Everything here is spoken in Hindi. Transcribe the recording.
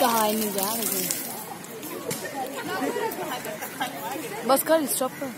कहा नहीं जा बस कर स्टॉप कर